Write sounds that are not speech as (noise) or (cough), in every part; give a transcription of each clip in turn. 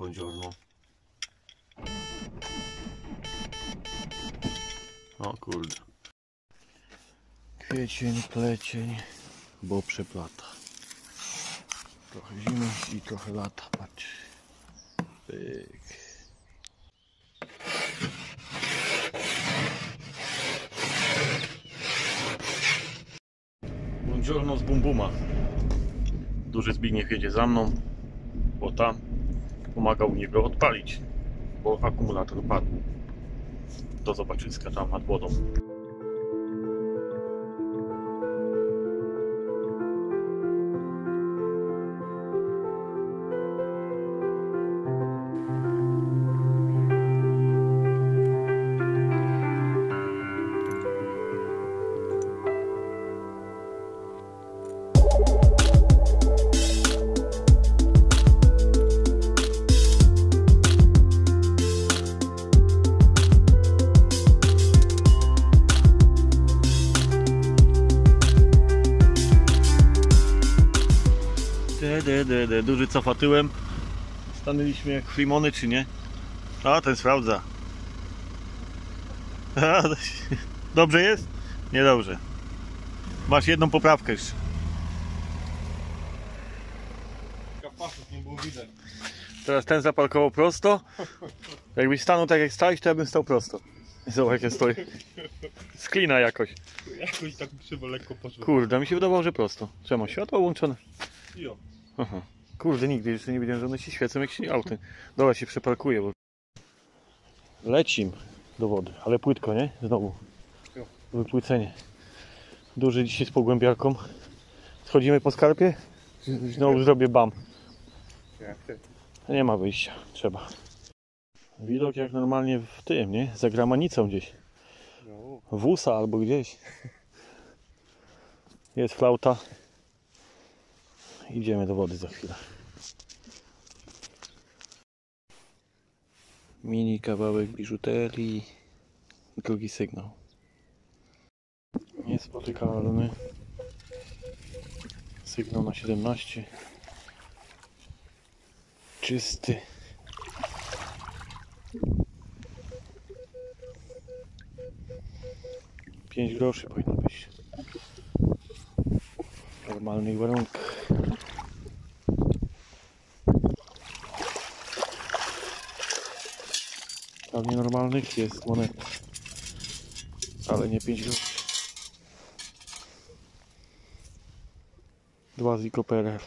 Buongiorno. O kurde. Kwiecień, plecień, bo przeplata. Trochę zimy i trochę lata, patrz. Pyk. Buongiorno z Bumbuma. Duży Zbigniew jedzie za mną, bo tam pomagał niego odpalić, bo akumulator padł. Do zobaczyska tam nad wodą. De, de, de. Duży cofa tyłem. Stanęliśmy jak frimony, czy nie? A, ten sprawdza. (laughs) A, Dobrze jest? Niedobrze. Masz jedną poprawkę jeszcze. Kapasów nie było widać. Teraz ten zaparkował prosto. Jakbyś stanął tak jak stałeś, to ja bym stał prosto. Zobacz jak ja stoję. Sklina jakoś. Jakoś tak krzywo lekko poszło. Kurde, mi się wydawało, że prosto. Czemu? Światło włączone. Jo. Aha. Kurde, nigdy jeszcze nie widziałem, że one się świecą jak się auty. Dobra, się przeparkuję, bo... Lecim do wody, ale płytko, nie? Znowu. Wypłycenie. Duży dzisiaj z pogłębiarką. Schodzimy po skarpie. Znowu zrobię bam. Nie ma wyjścia, trzeba. Widok jak normalnie w tym, nie? Za gramanicą gdzieś. No. W USA albo gdzieś. Jest flauta. Idziemy do wody za chwilę. Mini kawałek biżuterii. Drugi sygnał. Niespotykalny. Sygnał na 17. Czysty. Pięć groszy powinno być. Normalnych warunkach. W nienormalnych jest moneta. Ale nie 5 groszy. Dwa PRL.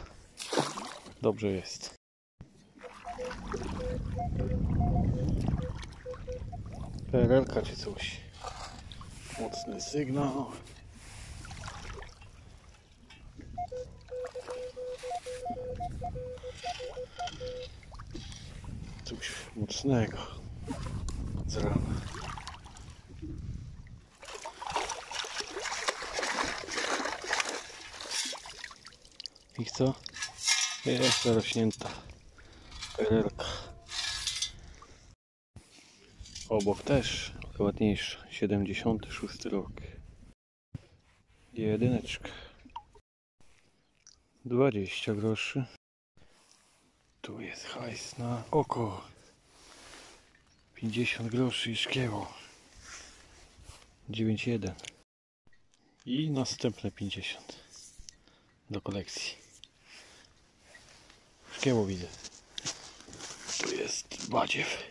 Dobrze jest. PRL czy coś. Mocny sygnał. Coś mocnego. Z rana. I co? Jest zarośnięta perelka. Obok też ładniejsza. 76 rok. Jedyneczka. 20 groszy. Tu jest hajs na oko. 50 groszy i szkieło. 9,1. I następne 50 do kolekcji. Szkieło widzę. Tu jest badziew.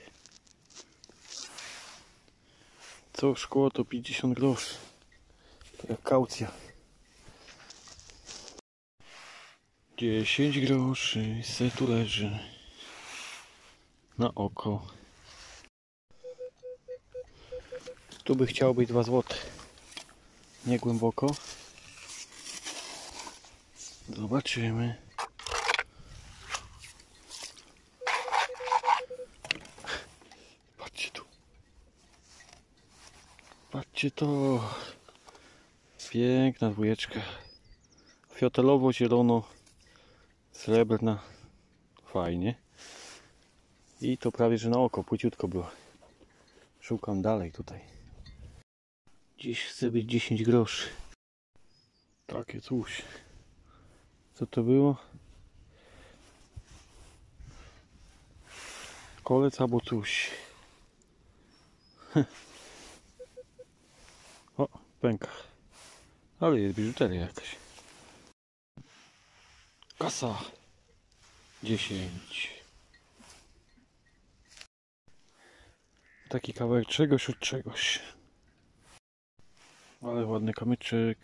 Co szkło to 50 groszy. To jak kaucja. 10 groszy se tu leży. Na oko. Tu by chciał być 2 złote. Nie głęboko. Zobaczymy. Patrzcie tu. Patrzcie to. Piękna dwójeczka. Fiotelowo, zielono, srebrna. Fajnie. I to prawie, że na oko, płyciutko było. Szukam dalej tutaj. Dziś chce być 10 groszy. Takie coś. Co to było? Kolec albo coś. (laughs) O, pęka. Ale jest biżuteria jakaś. Kasa. 10. Taki kawałek czegoś od czegoś. Ale ładny kamyczek.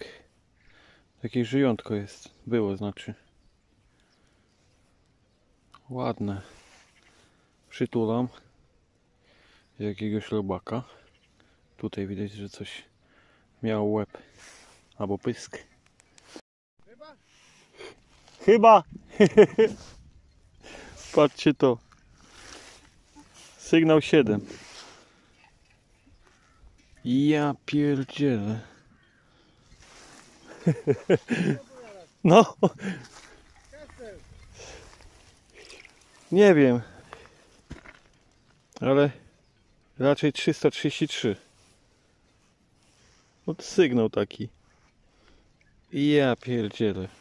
Jakieś żyjątko jest. Było znaczy. Ładne. Przytulam. Jakiegoś robaka. Tutaj widać, że coś miał łeb. Albo pysk. Chyba! (laughs) Patrzcie to. Sygnał 7. Ja pierdzielę. (laughs) No. Nie wiem. Ale raczej 333. No to sygnał taki. Ja pierdzielę.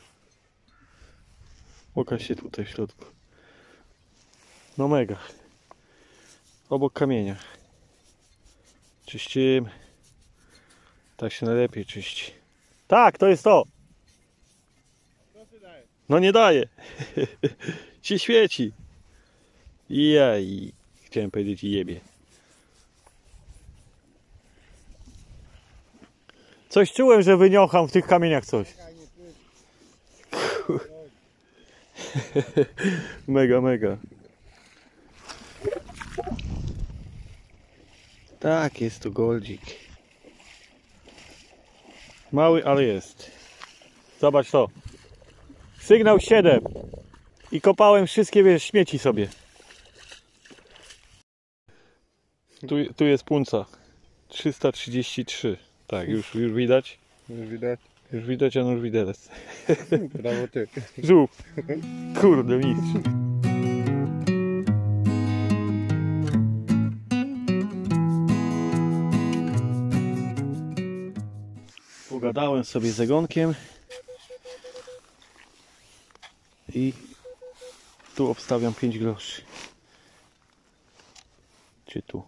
Pokaż się tutaj w środku. No mega. Obok kamienia. Czyścimy. Tak się najlepiej czyści. Tak, to jest to. No nie daje. (laughs) się świeci. Jaj. Chciałem powiedzieć jebie. Coś czułem, że wyniącham w tych kamieniach coś. (laughs) mega, mega. Tak, jest tu goldzik. Mały, ale jest. Zobacz to. Sygnał 7. I kopałem wszystkie wiesz, śmieci sobie. Tu, tu jest punca. 333. Tak, już, już widać. Już widać. Już widać, a już widelec. (laughs) Brawo ty. Żółw. Kurde, mistrz. Pogadałem sobie z Egonkiem i tu obstawiam 5 groszy. Czy tu?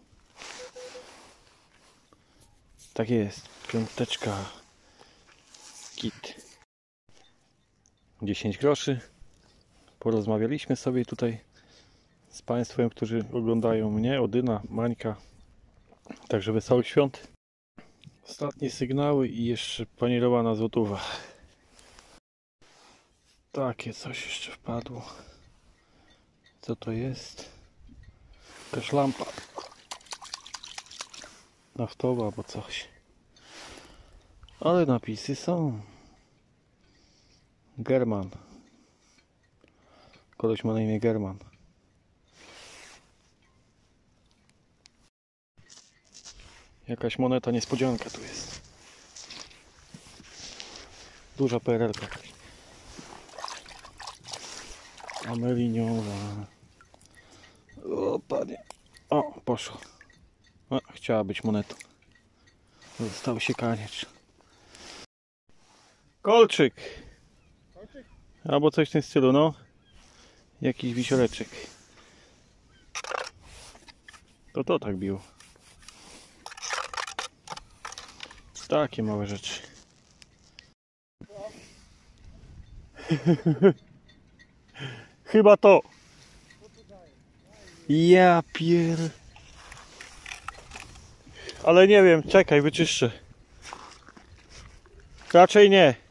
Tak jest, piąteczka. Kit. 10 groszy. Porozmawialiśmy sobie tutaj z Państwem, którzy oglądają mnie, Odyna, Mańka. Także wesołych świąt. Ostatnie sygnały i jeszcze panierowana złotówa. Takie coś jeszcze wpadło. Co to jest? Jakaś lampa. Naftowa albo coś. Ale napisy są. German. Koleś ma na imię German. Jakaś moneta niespodzianka tu jest. Duża PRL. Ameliniowa. O panie. O, poszło. O, chciała być monetą. Został się kaniecz. Kolczyk. Albo coś w tym stylu, no. Jakiś wisioreczek. To to tak biło. Takie małe rzeczy. (laughs) Chyba to. Ja pier... Ale nie wiem, czekaj, wyczyszczę. Raczej nie.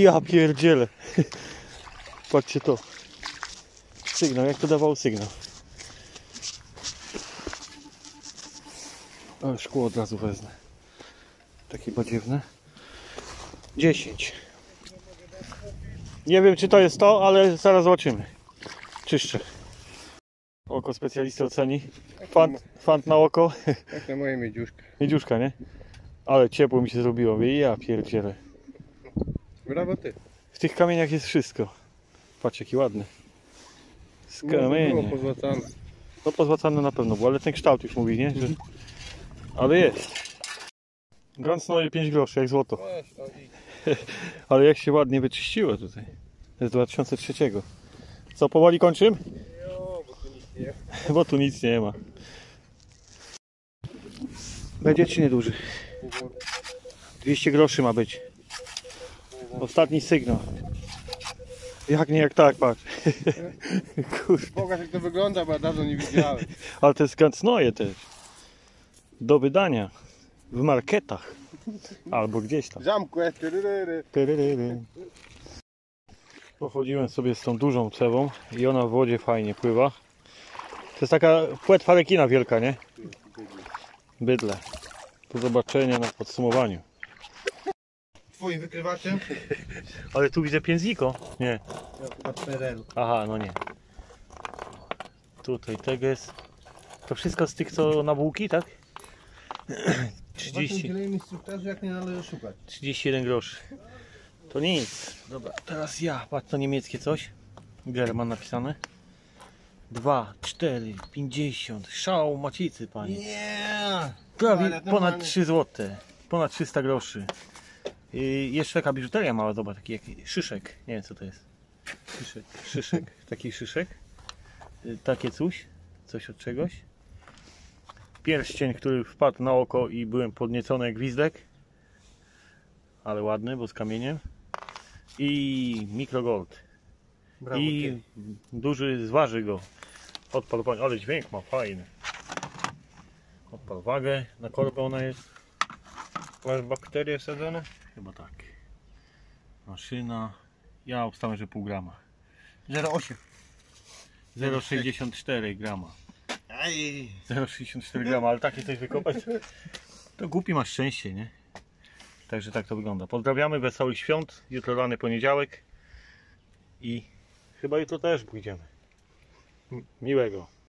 Ja pierdzielę. Patrzcie to. Sygnał, jak to dawał sygnał. Ale szkło od razu wezmę. Takie badziewne. 10. Nie wiem czy to jest to, ale zaraz zobaczymy. Czyszczę. Oko specjalisty oceni. Fant, fant na oko. Jak na moje miedziuszka. Miedziuszka, nie? Ale ciepło mi się zrobiło. Ja pierdzielę. Brawo ty. W tych kamieniach jest wszystko. Patrz jaki ładny. Z Było kamienia. pozłacane. No pozłacany na pewno był, ale ten kształt już mówi, nie? Że... Ale jest. Grand Snowy 5 groszy, jak złoto. Weź, o, idź. (laughs) Ale jak się ładnie wyczyściło tutaj. To jest 2003. Co, powoli kończymy? Nie. (laughs) Bo tu nic nie ma. Będzie czy nieduży? 200 groszy ma być. Ostatni sygnał. Jak nie, jak tak, patrz. (laughs) Kurde. Pokaż jak to wygląda, bo ja dawno nie widziałem. (laughs) Ale to jest kancnoje też. Do wydania. W marketach. Albo gdzieś tam. Zamku, e, tyryryry. Tyryryry. Pochodziłem sobie z tą dużą cewą i ona w wodzie fajnie pływa. To jest taka płetwa rekina wielka, nie? Bydle. Do zobaczenia na podsumowaniu. Twoim wykrywaczem? (laughs) Ale tu widzę piędziko. Nie. Na PRL. Aha, no nie. Tutaj teges. To wszystko z tych co na bułki, tak? 30. udzielimy instruktażu jak nie należy szukać. 31 groszy. To nic. Dobra, teraz ja. Patrz, to niemieckie coś. German napisane. 2, 4, 50. Szał macicy, panie. Nie. Prawie Ale ponad normalnie. 3 zł. Ponad 300 groszy. I jeszcze taka biżuteria mała, zobacz, taki jak szyszek. Nie wiem co to jest. Szyszek, szyszek, taki szyszek. Takie coś, coś od czegoś. Pierścień, który wpadł na oko i byłem podniecony jak gwizdek. Ale ładny, bo z kamieniem. I mikrogold. Brawo I ty. duży zważy go. Odpal pan, ale dźwięk ma fajny. Odpal wagę, na korbę ona jest. Masz bakterie wsadzone? Chyba tak. Maszyna. Ja obstawiam, że pół grama. 0,8. 0,64 grama. Aj. 0,64 grama, ale takie coś wykopać. To głupi masz szczęście, nie? Także tak to wygląda. Pozdrawiamy, wesołych świąt. Jutro rany poniedziałek. I chyba jutro też pójdziemy. Miłego.